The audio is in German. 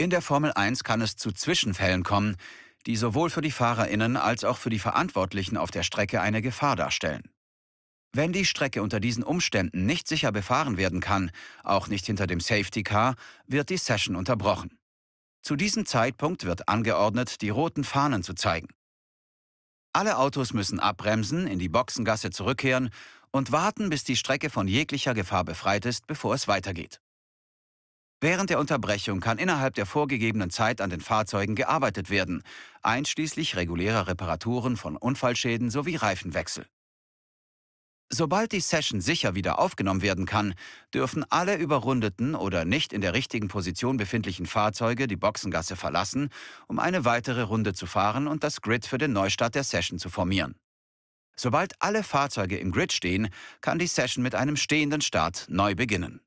In der Formel 1 kann es zu Zwischenfällen kommen, die sowohl für die Fahrerinnen als auch für die Verantwortlichen auf der Strecke eine Gefahr darstellen. Wenn die Strecke unter diesen Umständen nicht sicher befahren werden kann, auch nicht hinter dem Safety Car, wird die Session unterbrochen. Zu diesem Zeitpunkt wird angeordnet, die roten Fahnen zu zeigen. Alle Autos müssen abbremsen, in die Boxengasse zurückkehren und warten, bis die Strecke von jeglicher Gefahr befreit ist, bevor es weitergeht. Während der Unterbrechung kann innerhalb der vorgegebenen Zeit an den Fahrzeugen gearbeitet werden, einschließlich regulärer Reparaturen von Unfallschäden sowie Reifenwechsel. Sobald die Session sicher wieder aufgenommen werden kann, dürfen alle überrundeten oder nicht in der richtigen Position befindlichen Fahrzeuge die Boxengasse verlassen, um eine weitere Runde zu fahren und das Grid für den Neustart der Session zu formieren. Sobald alle Fahrzeuge im Grid stehen, kann die Session mit einem stehenden Start neu beginnen.